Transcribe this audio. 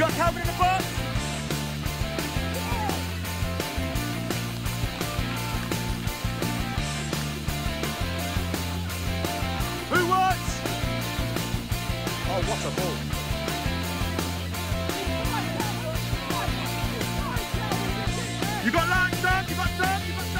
got Calvin in the box? Who wants? Oh, what a ball. You got line, Doug, you got Doug, you got Doug.